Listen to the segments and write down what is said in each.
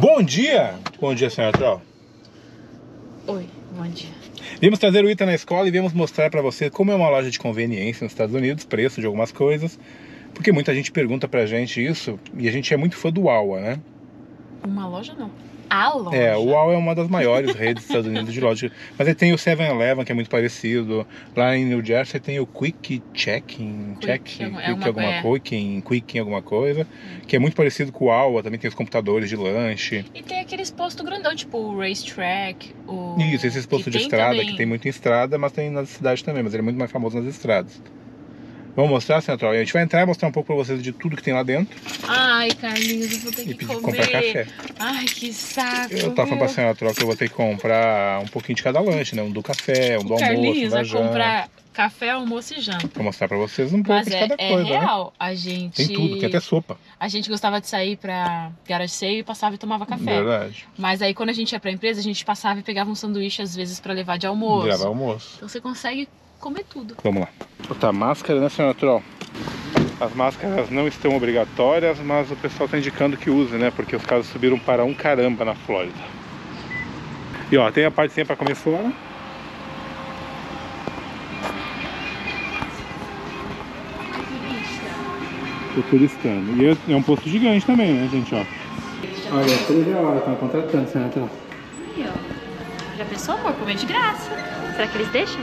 Bom dia! Bom dia, senhora Troll. Oi, bom dia. Viemos trazer o Ita na escola e viemos mostrar para você como é uma loja de conveniência nos Estados Unidos, preço de algumas coisas. Porque muita gente pergunta pra gente isso e a gente é muito fã do Aua, né? Uma loja não. A loja. É, o UAU é uma das maiores redes dos Estados Unidos de loja. Mas aí tem o 7-Eleven, que é muito parecido. Lá em New Jersey tem o Quick Checking, Quick, Check, é Quick uma- alguma é. Quick, Quick alguma coisa, que é muito parecido com o AUA, também tem os computadores de lanche. E tem aqueles postos grandão, tipo o Racetrack, o... Isso, esses postos de estrada, também. que tem muito em estrada, mas tem na cidade também, mas ele é muito mais famoso nas estradas. Vamos mostrar, Central? A gente vai entrar e mostrar um pouco pra vocês de tudo que tem lá dentro Ai, Carlinhos, eu vou ter e que comer. comprar café. Ai, que saco. Eu tava falando pra senhora Troca que eu vou ter que comprar um pouquinho de cada lanche, né? Um do café, um do o almoço, um Carlinhos da janta. comprar café, almoço e janta. Pra mostrar pra vocês um pouco Mas de é, cada é coisa, né? real, a gente... Tem tudo, tem até sopa. A gente gostava de sair pra garage sale e passava e tomava café. Verdade. Mas aí quando a gente ia pra empresa, a gente passava e pegava um sanduíche às vezes pra levar de almoço. Gravar almoço. Então você consegue comer tudo. Vamos lá. Botar máscara, né, senhora Troll? As máscaras não estão obrigatórias, mas o pessoal tá indicando que use, né? Porque os casos subiram para um caramba na Flórida. E ó, tem a partezinha pra comer fora. Turistando. E é- é um posto gigante também, né, gente, ó. Olha, 13 horas, estão contratando, senhora Troll. Aí, ó. Já pensou, amor? Comer de graça. Será que eles deixam?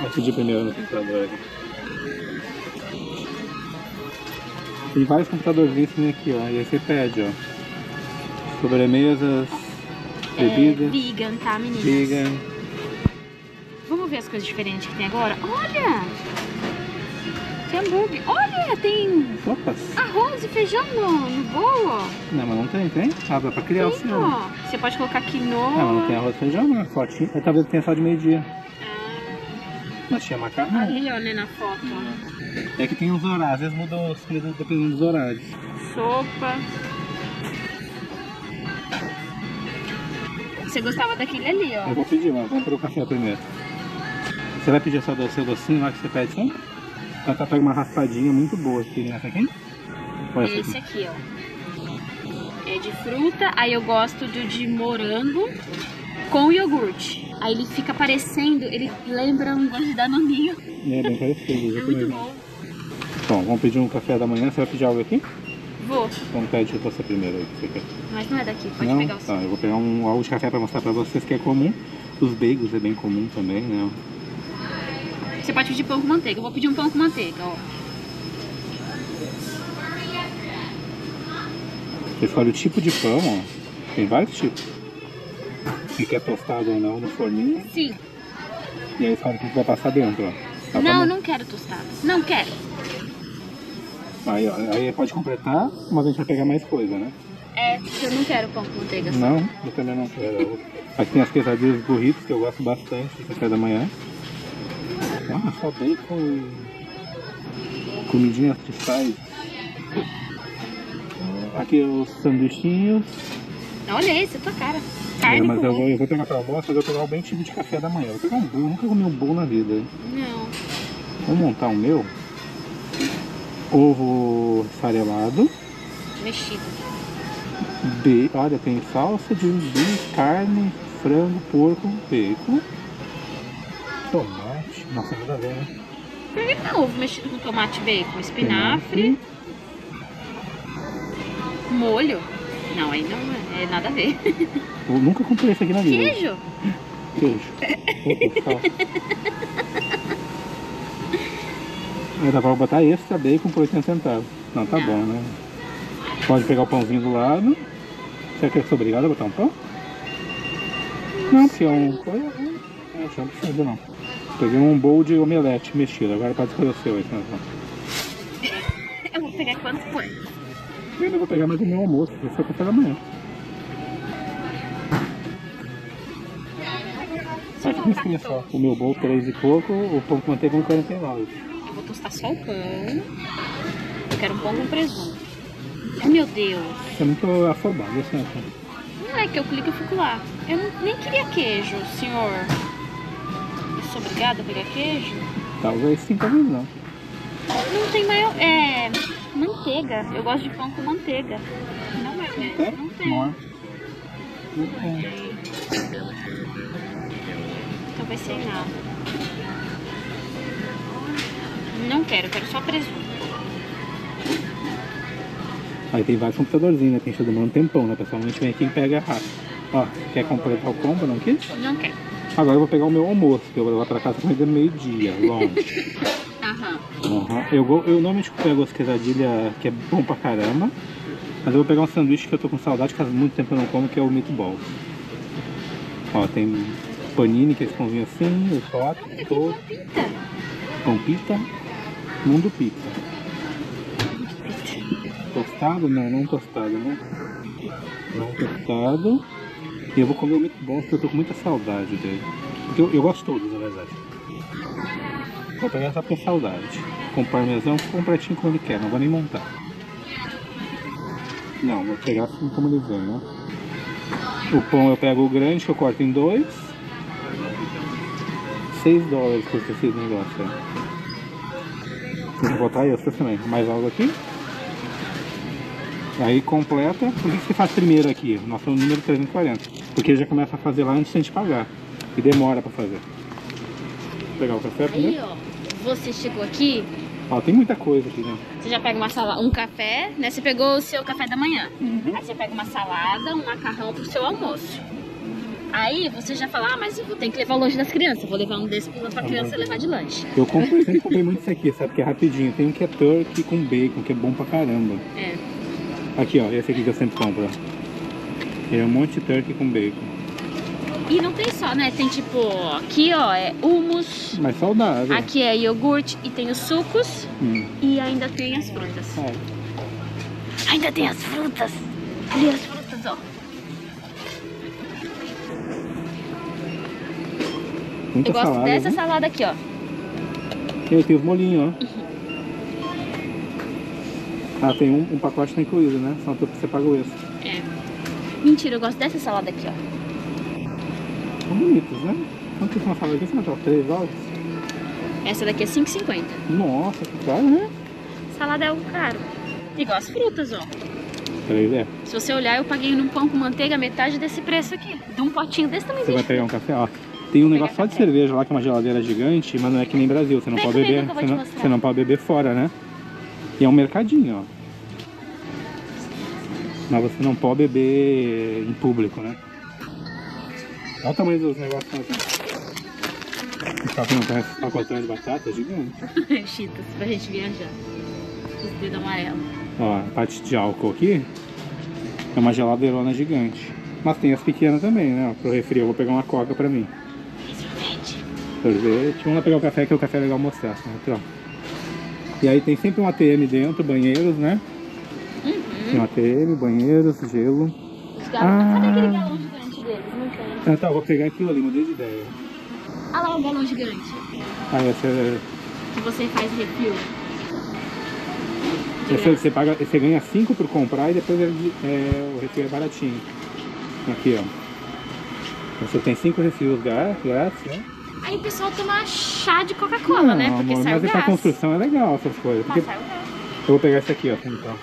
Vou pedir primeiro no computador aqui. Tem vários computadorzinhos assim aqui, ó. E aí você pede, ó. Sobremesas, bebida, É, vegan, tá, meninas? vegan. Vamos ver as coisas diferentes que tem agora? Olha! Tem hambúrguer. Olha, tem Sopas? arroz e feijão no, no bowl, ó. Não, mas não tem, tem? Ah, dá pra criar o Tem, seu. ó. Você pode colocar quinoa. Não, mas não tem arroz e feijão, né? Fotinho. É, talvez tenha só de meio-dia. Mas tinha macarrão. Ali, ó, né, na foto. É que tem os horários, às vezes mudam os comidas dependendo dos horários. Sopa. Você gostava daquele ali, ó. Eu vou pedir, mas vamos pro café primeiro. Você vai pedir só do seu docinho lá que você pede sempre? Então tá pega uma raspadinha muito boa aqui nessa aqui. Olha essa Esse aqui. aqui, ó. É de fruta, aí eu gosto do de morango com iogurte. Aí ele fica parecendo, ele lembra um gosto de danoninho. É bem parecido, É muito bom. Bom, vamos pedir um café da manhã. Você vai pedir algo aqui? Vou, Vamos pedir você primeiro aí. que Você quer. mas não é daqui, pode Não? pegar o seu. Tá, eu vou pegar um algo de café pra mostrar pra vocês que é comum. Os bagels é bem comum também, né? Você pode pedir pão com manteiga. Eu vou pedir um pão com manteiga, ó. Você escolhe o tipo de pão, ó. Tem vários tipos. Se quer tostado ou não no forninho. Sim. E aí escolhe o que vai passar dentro, ó. Tá não, não quero tostado. Não quero. Aí, ó, aí pode completar, mas a gente vai pegar mais coisa, né? É, eu não quero pão com manteiga. só. Não, eu também não quero. Aqui tem as quesadilhas burritos, que eu gosto bastante do café da manhã. Ah, só bacon e comidinhas artificiais. Aqui os sanduichinhos. Olha esse, tua cara. É, Carne mas com eu vou, eu vou pegar pra almoço, mas eu vou pegar o bem tipo de café da manhã. Eu vou pegar um bolo, eu nunca comi um bolo na vida. Não. Vamos montar o meu. Ovo farelado. Mexido. Be... Olha, tem salsa umbi, carne, frango, porco, bacon, tomate. Nossa, nada a ver, né? Por que não ovo mexido com tomate e bacon? Espinafre, molho. Não, aí não é, é nada a ver. Eu nunca comprei isso aqui na vida. Queijo? Queijo. Aí dá pra botar extra bacon por 80 centavos. Não, tá Não. bom, né? Pode pegar o pãozinho do lado. Quer que eu sou obrigado a botar um pão? Não, porque é um. coisa- É, não precisa não. Peguei um bowl de omelete mexido. Agora pode escolher o seu aí, senhor. Eu vou pegar quanto for. Eu ainda vou pegar mais o meu almoço, que foi café da manhã. Aqui tem escrito só. O meu bowl 3 e pouco, o pão com manteiga 1,49. Eu vou tostar só o pão. Eu quero um pão com presunto. Ai, meu Deus. Você é muito afobado, assim, assim. Não é que eu clico e fico lá. Eu não- nem queria queijo, senhor. Eu sou obrigada a pegar queijo? Talvez sim, talvez não. Não tem maio... É... Manteiga. Eu gosto de pão com manteiga. Não é, né? Não tem. Não é? Então vai ser nada. Não quero, quero só presunto. Aí tem vários computadorzinhos, né? Tem que demorando um tempão, né? Pessoal, a gente vem aqui e pega rápido. Ó, quer completar o combo, não quis? Não quero. Agora eu vou pegar o meu almoço, que eu vou levar pra casa comida meio-dia, longe. Aham. Uhum. Eu, eu normalmente pego as quesadilhas que é bom pra caramba. Mas eu vou pegar um sanduíche que eu tô com saudade, que faz muito tempo eu não como, que é o meatballs. Ó, tem panini, que é esse pãozinho assim, o hot, todo, pão pita, mundo pita. Tostado? Não, não tostado, né? Não tostado. E eu vou comer o meatballs, porque eu tô com muita saudade dele. Porque eu, eu gosto de todos, na verdade. Vou pegar só por saudade. Com parmesão, completinho como ele quer, não vou nem montar. Não, vou pegar assim como ele vem, né? O pão eu pego o grande, que eu corto em dois. 6 dólares custa esse negócio aí. Vou botar esse também. Mais algo aqui? Aí completa. Por que você faz primeiro aqui? Nosso número 340. Porque já começa a fazer lá antes de a gente pagar. E demora pra fazer. Vou pegar o café primeiro. Você chegou aqui, Ó, tem muita coisa aqui, né? você já pega uma salada, um café, né? Você pegou o seu café da manhã. Uhum. Aí você pega uma salada, um macarrão pro seu almoço. Aí você já fala, ah, mas eu vou ter que levar longe das crianças. Eu vou levar um desses pra Tá criança levar de lanche. Eu compro, sempre comprei muito isso aqui, sabe? Que é rapidinho. Tem um que é turkey com bacon, que é bom pra caramba. É. Aqui, ó, esse aqui que eu sempre compro, ó. Ele é um monte de turkey com bacon. E não tem só, né? Tem tipo, aqui ó, é hummus, Mas saudável. aqui é iogurte e tem os sucos Hum. e ainda tem as frutas. É. Ainda tem as frutas. Ali as frutas, ó. Muita Eu gosto salada. dessa viu? salada aqui, ó. E tem os molhinhos, ó. Ah, tem um, um pacote tá incluído, né? Só você paga o extra. É. Mentira, eu gosto dessa salada aqui, ó. São bonitos, né? Quanto custa uma salada aqui? Você não 3 dólares? Essa daqui é 5,50. Nossa, que caro, né? Salada é algo caro. Igual as frutas, ó. 3 é. Se você olhar, eu paguei num pão com manteiga metade desse preço aqui. De um potinho desse também Você vai pegar um café, ó. Tem um negócio só de cerveja lá, que é uma geladeira gigante, mas não é que nem Brasil. Você não Vem pode beber. que Você não, você não pode beber fora, né? E é um mercadinho, ó. Mas você não pode beber em público, né? Olha o tamanho dos negócios aqui. Tá vendo? Esse pacotão de batata gigante. Cheetos, pra gente viajar. Os dedos amarelos. Ó, a parte de álcool aqui é uma geladeirona gigante. Mas tem as pequenas também, né? Pro refri eu vou pegar uma coca pra mim. Sorvete. Sorvete. Vamos lá pegar o café, que o café é legal mostrar. Né? E aí tem sempre um ATM dentro, banheiros, né? Tem um ATM, banheiros, gelo. Os. Ah. Cadê aquele galão gigante deles? Não tem. Ah, tá, vou pegar aquilo ali, mudei de ideia. Olha lá o galão gigante. Ah, essa é... Que você faz refil. Você, paga, você ganha 5 por comprar e depois ele, é, o refil é baratinho. Aqui, ó. Você tem 5 refis grátis, né? Aí o pessoal toma chá de Coca-Cola, né? Porque amor, sai o mas essa gás. construção é legal, essas coisas. Porque o eu vou pegar esse aqui, ó. Então.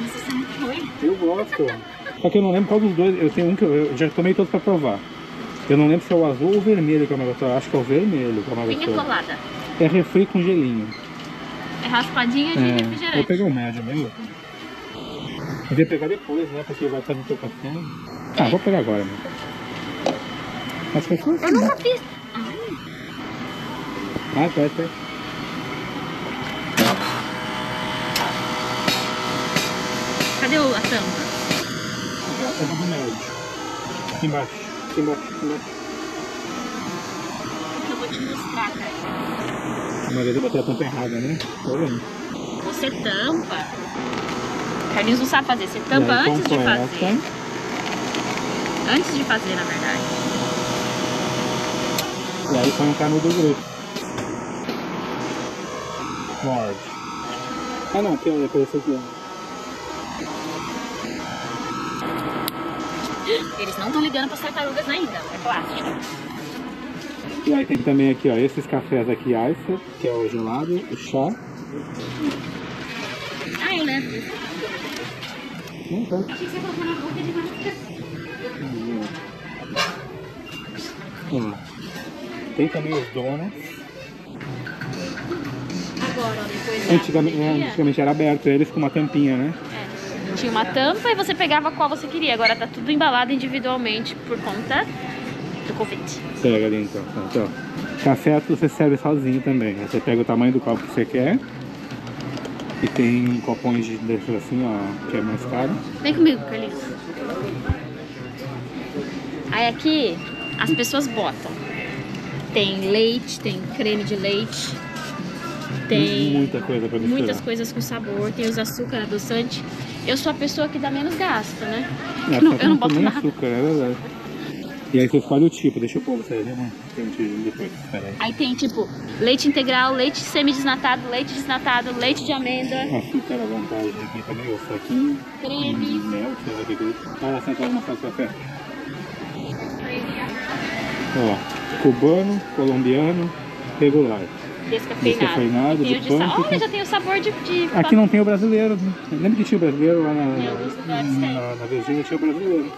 Nossa, você não foi? Eu gosto. Só que eu não lembro qual dos dois. Eu tenho um que eu, eu já tomei todos pra provar. Eu não lembro se é o azul ou o vermelho que é o. Eu Acho que é o vermelho que é o mais Pinha colada. É refri com gelinho. É raspadinha de É, vou refrigerante. pegar o médio mesmo. Eu ia pegar depois, né? Porque vai fazer trocação. Ah, vou pegar agora, né? As pessoas. Eu nunca fiz. Ah, tá, tá. Cadê a tampa? É do médio. Aqui embaixo. Aqui embaixo. Aqui embaixo. Eu vou te mostrar, cara. A maioria botou a tampa errada, né? Tô vendo. Você tampa. Carlinhos não sabe fazer. Você tampa aí, antes de fazer. Antes de fazer, na verdade. E aí põe um canudo grosso. Morde. Ah não, aqui olha, esse aqui. Eles não estão ligando para as tartarugas ainda. É plástico. E aí tem também aqui, ó, esses cafés aqui, Ice, que é o gelado, o chá. Ah, eu lembro. Não, tá. Achei que você colocou na boca de. Hum. Tem também os donuts. Agora, depois Antigamente, é, antigamente era aberto eles com uma tampinha, né? Tinha uma tampa e você pegava qual você queria. Agora tá tudo embalado individualmente por conta do Covid. Pega ali então. então. Café você serve sozinho também. né? Você pega o tamanho do copo que você quer. E tem copões de desses assim, ó, que é mais caro. Vem comigo, Carlinhos. Aí aqui as pessoas botam. Tem leite, tem creme de leite, tem Muita coisa pra misturar. muitas coisas com sabor, tem os açúcar, adoçante. Eu sou a pessoa que dá menos gasto, né? É, Eu não, eu não boto nada. açúcar, é verdade. E aí você escolhe o tipo. Deixa mano. Tem um tipo depois. Pera aí. Tem tipo leite integral, leite semi-desnatado, leite desnatado, leite de amêndoa, Açúcar à vontade aqui também, o saquinho. creme. Mel, sei lá o que é isso. Ah, você vai mostrar o café. Ó, cubano, colombiano, regular. Descafeinado. Descafeinado, E tem o de de. Olha, já tem o sabor de. de Aqui não tem o brasileiro. né? Lembra que tinha o brasileiro lá na, na, na Virgínia, tinha o brasileiro.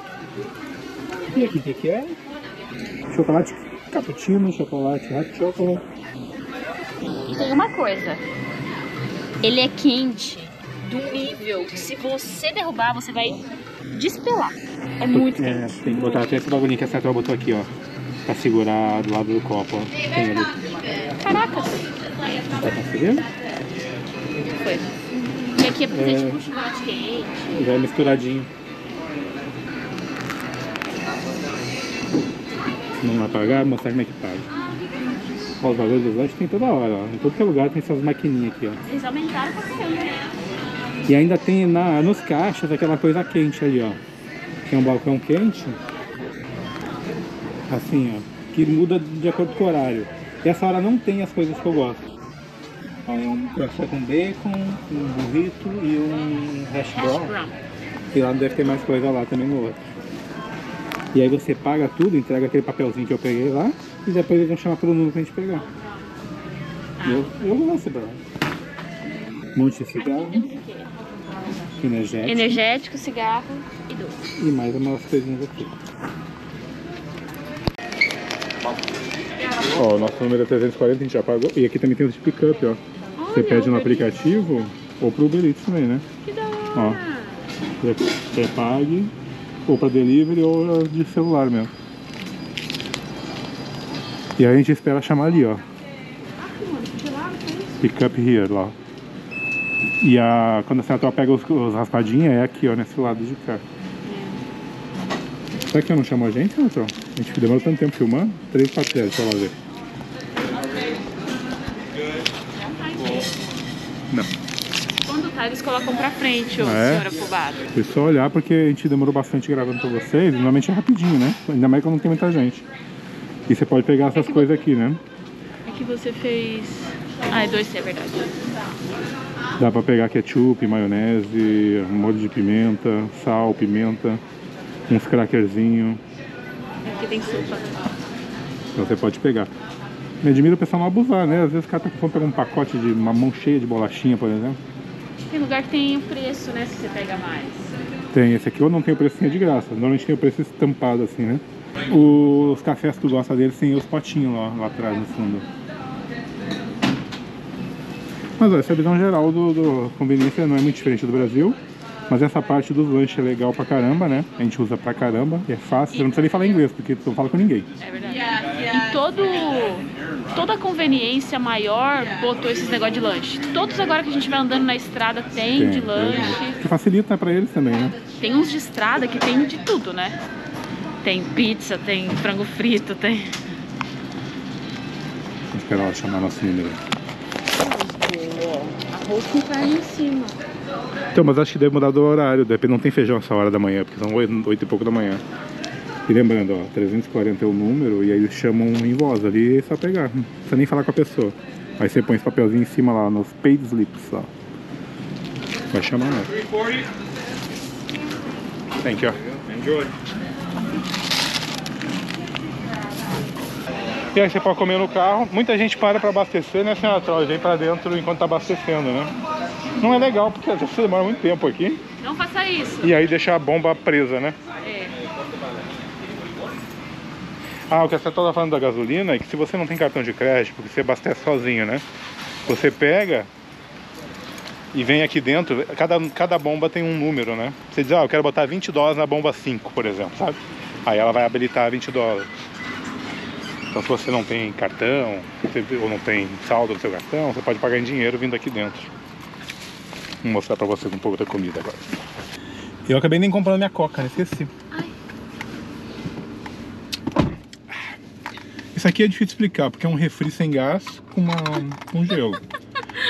E aqui o que, que é? Chocolate cappuccino, chocolate hot chocolate. E tem uma coisa. Ele é quente do nível que se você derrubar, você vai despelar. É muito É, quente. tem que botar até esse bagulhinho que a Cetra botou aqui, ó. Pra segurar do lado do copo, ó. Tem ali. Caracas. Tá conseguindo? Foi. E aqui é pra fazer É. tipo um chocolate quente. Já é misturadinho. Não vai pagar, mostrar como é que paga. Ó, os valores dos lanches tem toda hora, ó. Em todo é lugar tem essas maquininhas aqui, ó. Eles aumentaram pra caramba. E ainda tem na, nos caixas aquela coisa quente ali, ó. Tem um balcão quente. Assim, ó. Que muda de acordo com o horário. E essa hora não tem as coisas que eu gosto. Ó, é um café com bacon, um burrito e um hash Hash brown. E lá deve ter mais coisa lá também no outro. E aí você paga tudo, entrega aquele papelzinho que eu peguei lá e depois eles vão chamar pelo número pra gente pegar. E Eu, eu gosto, bro. Um monte de cigarro, energético Energético, cigarro e doce. e mais umas coisinhas aqui. Ó, o nosso número é 340, a gente já pagou. E aqui também tem os de pick-up, ó. Você Olha, pede no aplicativo ou pro Uber Eats também, né? Que da Ó. hora. Você você pague ou para delivery ou de celular mesmo. E aí a gente espera chamar ali, ó. Pick up here, lá. E a, quando a senhora pega os, os raspadinhos, é aqui, ó, nesse lado de cá. Será que não chamou a gente, Senhor? A gente demorou tanto tempo filmando? 3, 4 0, deixa eu lá ver. Tá, eles colocam pra frente, ô é? senhora afobada. Foi só olhar porque a gente demorou bastante gravando pra vocês. Normalmente é rapidinho, né? Ainda mais quando não tem muita gente. E você pode pegar essas coisas aqui, né? É que você fez. Ah, é dois C, é verdade. Dá pra pegar ketchup, maionese, molho de pimenta, sal, pimenta, uns crackerzinhos. Aqui tem sopa. Então você pode pegar. Me admira o pessoal não abusar, né? Às vezes o cara tá com fome pegar um pacote de uma mão cheia de bolachinha, por exemplo. Tem lugar que tem o preço, né? Se você pega mais. Tem esse aqui ou não tem o precinho de graça. Normalmente tem o preço estampado assim, né? Os cafés que tu gosta deles tem os potinhos lá, lá atrás no fundo. Mas ó, essa é a visão geral do, do conveniência não é muito diferente do Brasil. Mas essa parte dos lanches é legal pra caramba, né? A gente usa pra caramba, é fácil, você não precisa nem falar inglês, porque tu não fala com ninguém. É verdade. E todo, toda conveniência maior botou esses negócios de lanche. Todos agora que a gente vai andando na estrada tem, de lanche. Que facilita pra eles também, né? Tem uns de estrada que tem de tudo, né? Tem pizza, tem frango frito, tem. Vamos esperar ela chamar nosso número. Arroz com carne em cima. Então, mas acho que deve mudar do horário, deve, não tem feijão essa hora da manhã, porque são 8, e pouco da manhã. E lembrando, ó, 340 é o número e aí eles chamam em voz ali é só pegar. Não precisa nem falar com a pessoa. Aí você põe esse papelzinho em cima lá, nos paid slips lá. Vai chamar lá. Thank you. Enjoy. E aí você pode comer no carro. Muita gente para para abastecer, né, senhora Troll? Vem para dentro enquanto tá abastecendo, né? Não é legal, porque às vezes você demora muito tempo aqui. Não faça isso. E aí deixa a bomba presa, né? É. Ah, o que a Central tá falando da gasolina é que se você não tem cartão de crédito, porque você abastece sozinho, né? Você pega e vem aqui dentro, cada, cada bomba tem um número, né? Você diz, ah, eu quero botar 20 dólares na bomba 5, por exemplo, sabe? Aí ela vai habilitar 20 dólares. Então se você não tem cartão, ou não tem saldo no seu cartão, você pode pagar em dinheiro vindo aqui dentro. Vou mostrar pra vocês um pouco da comida agora. Eu acabei nem comprando minha coca, né? Esqueci. Isso aqui é difícil de explicar, porque é um refri sem gás com, uma, com gelo.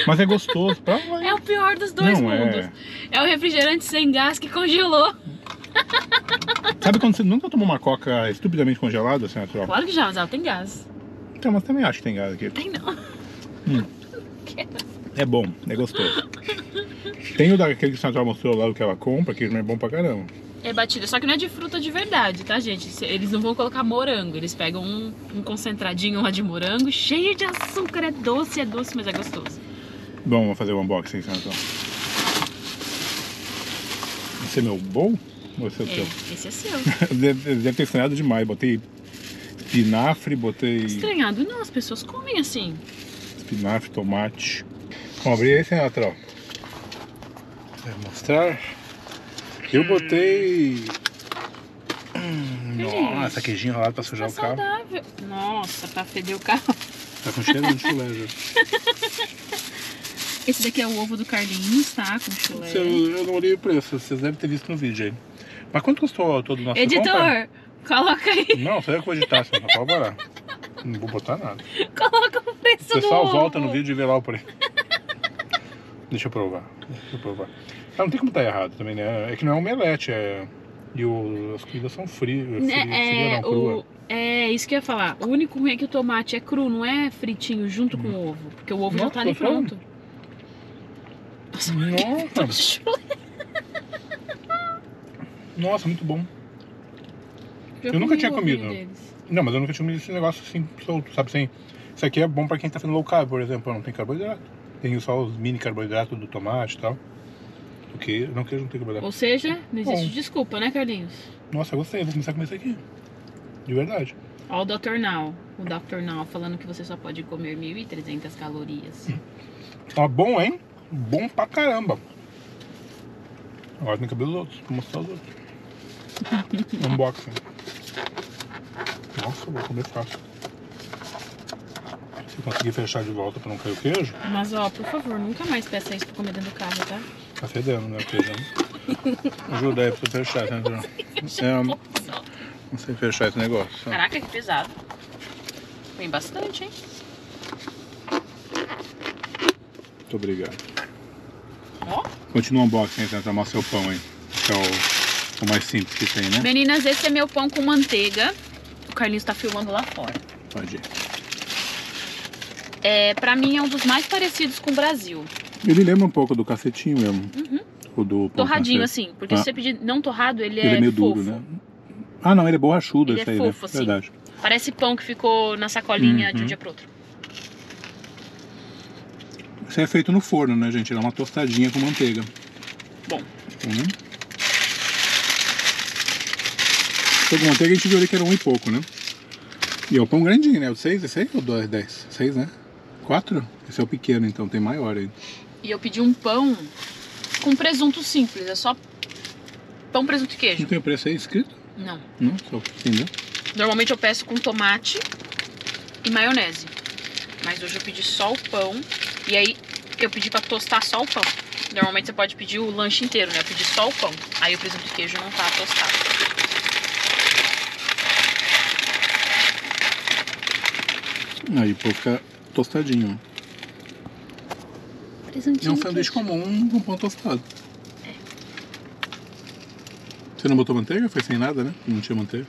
Mas é gostoso. Pra... É o pior dos dois Não, é. mundos. É. o refrigerante sem gás que congelou. Sabe quando você nunca tomou uma coca estupidamente congelada, assim, natural? Claro que já, mas ela tem gás. Então, mas também acho que tem gás aqui. Tem não. É bom, é gostoso. Tem o daquele que o Central mostrou lá, o que ela compra, que não é bom pra caramba. É batida, só que não é de fruta de verdade, tá, gente? Eles não vão colocar morango, eles pegam um, um concentradinho lá de morango, cheio de açúcar, é doce, é doce, mas é gostoso. Bom, vou fazer o unboxing, Central. Esse é meu bowl? Ou esse é o É, teu? esse é seu. Deve, deve ter estranhado demais. Botei espinafre, botei Estranhado, não, as pessoas comem assim. espinafre, tomate. Vamos abrir esse, Renato, ó. Vou mostrar. Eu botei... Nossa, queijinho ralado pra Tá sujar o carro. saudável. Nossa, pra feder o carro. Tá com cheiro de chulé já. Esse daqui é o ovo do Carlinhos, tá? Com chulé. Eu, eu não olhei o preço, vocês devem ter visto no vídeo aí. Mas quanto custou todo o nosso? Editor, coloca aí, Não, só eu que vou editar, só pode parar. Não vou botar nada. coloca o preço O pessoal do volta ovo. no vídeo e vê lá o preço. Deixa eu provar. Deixa eu provar. Ah, não tem como estar errado também, né? É que não é omelete, é. E o... as comidas são frias. Fria, Né, fria é, crua. o, é isso que eu ia falar. O único ruim é que o tomate é cru, não é fritinho junto com o ovo. Porque o ovo já Nossa, tá ali pronto. Nossa, Chulé. nossa, muito bom. Já Eu nunca tinha comido. deles. Não, mas eu nunca tinha comido esse negócio assim, solto, sabe? Sem... Isso aqui é bom pra quem tá fazendo low carb, por exemplo. Não tem carboidrato. Tem só os mini carboidratos do tomate e tal. Porque não queijo não tem carboidrato. Ou seja, não existe Bom. desculpa, né, Carlinhos? Nossa, eu gostei. Vou começar a comer isso aqui. De verdade. Ó o Dr. Now. O Dr. Now falando que você só pode comer 1.300 calorias. Ó, bom, hein? Bom pra caramba. Agora tem que os outros, vou mostrar os outros. Unboxing. Nossa, vou comer fácil. Se conseguir fechar de volta pra não cair o queijo, Mas ó, por favor, nunca mais peça isso pra comer dentro do carro, tá? Tá fedendo, né? O queijo. né? Ajuda aí pra você fechar, né? André? É, não sei fechar esse negócio. Caraca, que pesado. Vem bastante, hein? Muito obrigado. Ó. Continua o unboxing aí, tenta mostrar o pão aí. Que é o, o mais simples que tem, né? Meninas, esse é meu pão com manteiga. O Carlinhos tá filmando lá fora. Pode ir. É, pra mim é um dos mais parecidos com o Brasil. Ele lembra um pouco do cacetinho mesmo. O do Torradinho, assim. Porque Ah. se você pedir não torrado, ele, Ele é, é meio fofo. duro, né? Ah, não, ele é borrachudo Ele esse é aí, fofo, né? assim. Verdade. Parece pão que ficou na sacolinha de um Uhum. dia pro outro. Isso é feito no forno, né, gente? Ele é uma tostadinha com manteiga. Bom. Hum. Esse com manteiga a gente viu ali que era um e pouco, né? E é o pão grandinho, né? O 6, esse aí ou 2, 10? 6, né? 4? Esse é o pequeno, então tem maior aí. E eu pedi um pão com presunto simples. É só pão, presunto e queijo. Não tem o preço aí escrito? Não. Não? Só entendeu? Normalmente eu peço com tomate e maionese. Mas hoje eu pedi só o pão. E aí eu pedi pra tostar só o pão. Normalmente você pode pedir o lanche inteiro, né? Eu pedi só o pão. Aí o presunto e queijo não tá tostado. Aí o pão fica tostadinho. É Presuntinho. um sanduíche comum com pão tostado. Você não botou manteiga? Foi sem nada, né? Não tinha manteiga.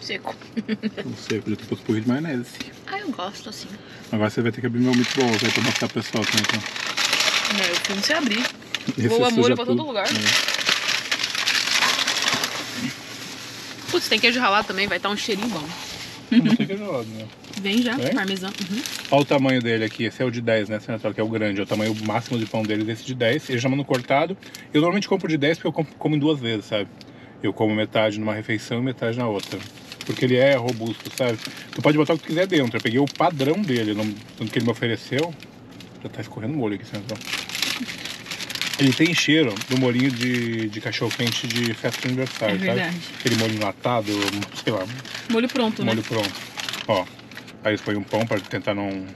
Seco. Não sei, podia ter posto porrinho de maionese. Ah, eu gosto assim. Agora você vai ter que abrir meu meatballs aí pra mostrar pro pessoal também. Então. Não, eu filme se abrir. Esse Voa molho pra todo lugar. É. Putz, tem queijo ralado também, vai estar um cheirinho bom. Não tem que gelado, né? Vem já, É? parmesão. Uhum. Olha o tamanho dele aqui. Esse é o de 10, né, Senator? Que é o grande. É o tamanho máximo de pão deles, esse de 10. Eles chamam no cortado. Eu normalmente compro de 10 porque eu compro, como em duas vezes, sabe? Eu como metade numa refeição e metade na outra. Porque ele é robusto, sabe? Tu pode botar o que tu quiser dentro. Eu peguei o padrão dele, no que ele me ofereceu. Já tá escorrendo molho aqui, então. Ele tem cheiro do molhinho de, de cachorro-quente de festa de aniversário, É sabe? verdade. Aquele molho enlatado, sei lá, Molho pronto, né? molho pronto. Ó, aí eles põem um pão para tentar não.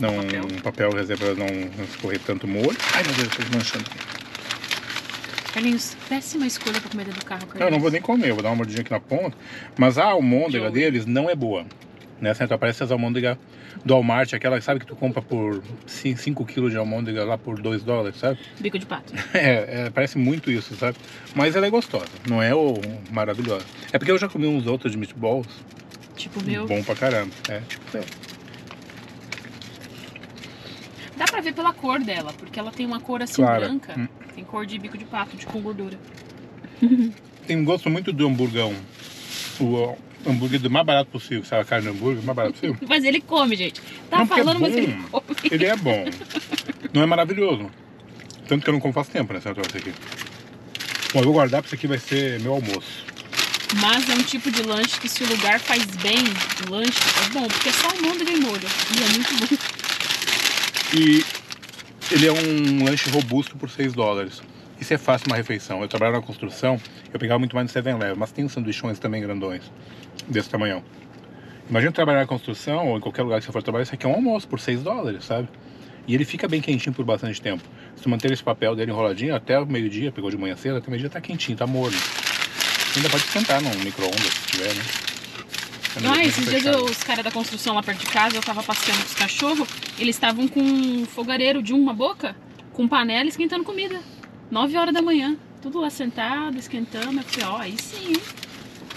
Não. Papel. Papel, reserva não, não escorrer tanto molho. Ai meu Deus, tô desmanchando. Carlinhos, péssima escolha pra comida do carro, Não, eu Carlinhos. não vou nem comer, eu vou dar uma mordidinha aqui na ponta. Mas a almôndega deles não é boa. Né? Então parece as almôndegas do Walmart, aquela sabe que tu compra por 5 kg de almôndega lá por 2 dólares, sabe? Bico de pato. É, é, parece muito isso, sabe? Mas ela é gostosa, não é o maravilhosa. É porque eu já comi uns outros de meatballs, Tipo o meu. bom pra caramba. É, tipo, é. Dá pra ver pela cor dela, porque ela tem uma cor assim Clara. branca. Hum. Tem cor de bico de pato, de com gordura. tem um gosto muito do hamburgão. O hambúrguer do mais barato possível, sabe? A carne do hambúrguer, mais barato possível. Mas ele come, gente. Tá Não, é falando, mas bom. ele come. Ele é bom. Não é maravilhoso. Tanto que eu não como faz tempo, né? Esse negócio aqui. Bom, eu vou guardar porque isso aqui vai ser meu almoço. Mas é um tipo de lanche que se o lugar faz bem, o lanche é bom, porque é só almôndega e molho. E é muito bom. E ele é um lanche robusto por 6 dólares. Isso é fácil uma refeição. Eu trabalho na construção, eu pegava muito mais no 7-Eleven, mas tem uns sanduichões também grandões, desse tamanhão. Imagina trabalhar na construção ou em qualquer lugar que você for trabalhar, isso aqui é um almoço por 6 dólares, sabe? E ele fica bem quentinho por bastante tempo. Se manter esse papel dele enroladinho até o meio-dia, pegou de manhã cedo, até meio-dia tá quentinho, tá morno. Ainda pode esquentar no micro-ondas se tiver, né? Não, deixa esses dias eu- os caras da construção lá perto de casa, eu tava passeando com os cachorros, eles estavam com um fogareiro de uma boca, com panela esquentando comida. 9 horas da manhã. Tudo lá sentado, esquentando. Eu falei, ó, aí sim, hein?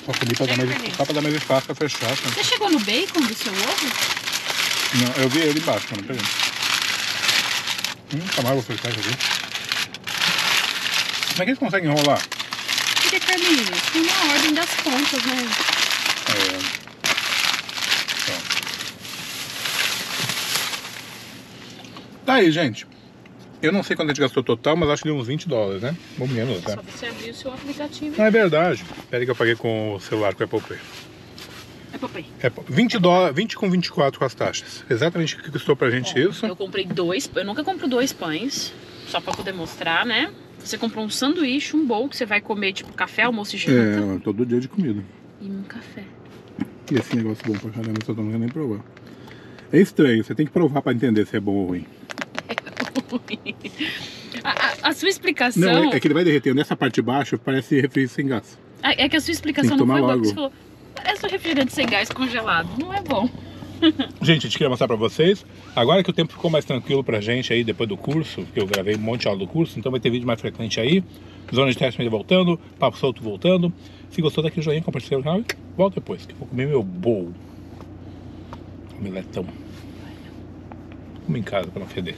Só comi pra dar mais, só pra dar mais espaço pra fechar. tá? Você chegou no bacon do seu ovo? Não, eu vi ele embaixo, mas não peguei. Hum, tá mais vou fechar isso aqui. Como é que eles conseguem enrolar? Porque, Carlinhos, tem uma ordem das contas, né? É... Então. Tá aí, gente. Eu não sei quanto a gente gastou total, mas acho que deu uns 20 dólares, né? Ou menos, né? Só você abrir o seu aplicativo. Não é verdade. Pera aí que eu paguei com o celular com o Apple Pay. É. Apple- 20 dólares, 20 com 24 com as taxas. Exatamente o que custou pra gente isso. Eu comprei dois, eu nunca compro dois pães, só pra poder mostrar, né? Você comprou um sanduíche, um bowl que você vai comer, tipo, café, almoço e janta. É, todo dia de comida. E um café. E esse negócio bom pra caramba, só não quero nem provar. É estranho, você tem que provar pra entender se é bom ou ruim. a, a- a sua explicação. Não, é, é que ele vai derretendo. Nessa parte de baixo parece refri sem gás. É que a sua explicação não foi tomar boa, porque logo. você falou. Parece um refrigerante sem gás congelado. Não é bom. Gente, a gente queria mostrar pra vocês. Agora que o tempo ficou mais tranquilo pra gente aí depois do curso, que eu gravei um monte de aula do curso, então vai ter vídeo mais frequente aí. Zona de teste meio voltando, papo solto voltando. Se gostou daquele joinha, compartilha o canal e volta depois, que eu vou comer meu bowl. Omeletão. Vamos em casa pra não feder.